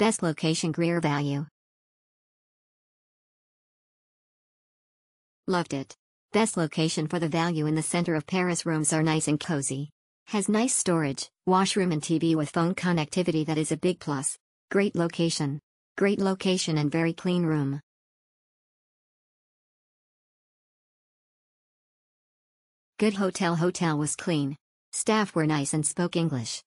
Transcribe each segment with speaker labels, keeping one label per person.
Speaker 1: Best location Greer value. Loved it. Best location for the value in the center of Paris rooms are nice and cozy. Has nice storage, washroom and TV with phone connectivity that is a big plus. Great location. Great location and very clean room. Good hotel hotel was clean. Staff were nice and spoke English.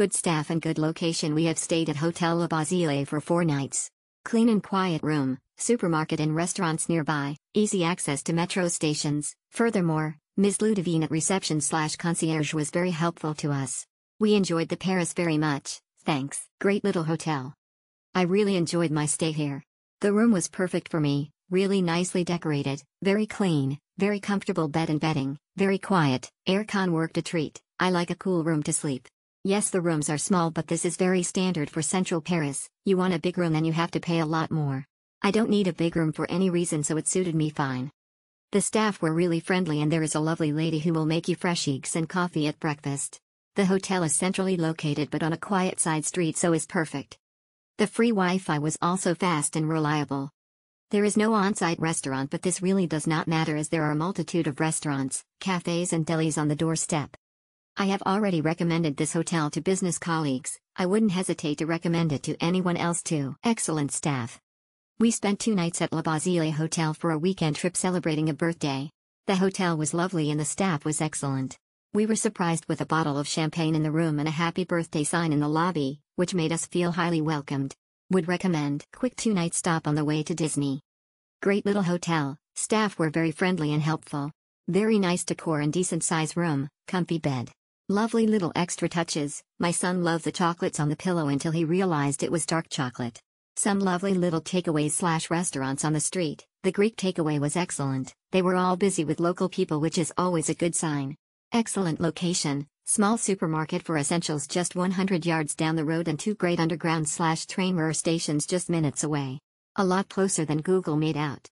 Speaker 1: Good staff and good location we have stayed at Hotel La Basile for four nights. Clean and quiet room, supermarket and restaurants nearby, easy access to metro stations. Furthermore, Ms. Ludivine at reception slash concierge was very helpful to us. We enjoyed the Paris very much, thanks. Great little hotel. I really enjoyed my stay here. The room was perfect for me, really nicely decorated, very clean, very comfortable bed and bedding, very quiet, aircon worked a treat, I like a cool room to sleep. Yes the rooms are small but this is very standard for central Paris, you want a big room and you have to pay a lot more. I don't need a big room for any reason so it suited me fine. The staff were really friendly and there is a lovely lady who will make you fresh eggs and coffee at breakfast. The hotel is centrally located but on a quiet side street so is perfect. The free Wi-Fi was also fast and reliable. There is no on-site restaurant but this really does not matter as there are a multitude of restaurants, cafes and delis on the doorstep. I have already recommended this hotel to business colleagues, I wouldn't hesitate to recommend it to anyone else too. Excellent staff. We spent two nights at La Basile Hotel for a weekend trip celebrating a birthday. The hotel was lovely and the staff was excellent. We were surprised with a bottle of champagne in the room and a happy birthday sign in the lobby, which made us feel highly welcomed. Would recommend. Quick two night stop on the way to Disney. Great little hotel, staff were very friendly and helpful. Very nice decor and decent size room, comfy bed. Lovely little extra touches, my son loved the chocolates on the pillow until he realized it was dark chocolate. Some lovely little takeaways slash restaurants on the street, the Greek takeaway was excellent, they were all busy with local people which is always a good sign. Excellent location, Small supermarket for essentials just 100 yards down the road and two great underground slash train stations just minutes away. A lot closer than Google made out.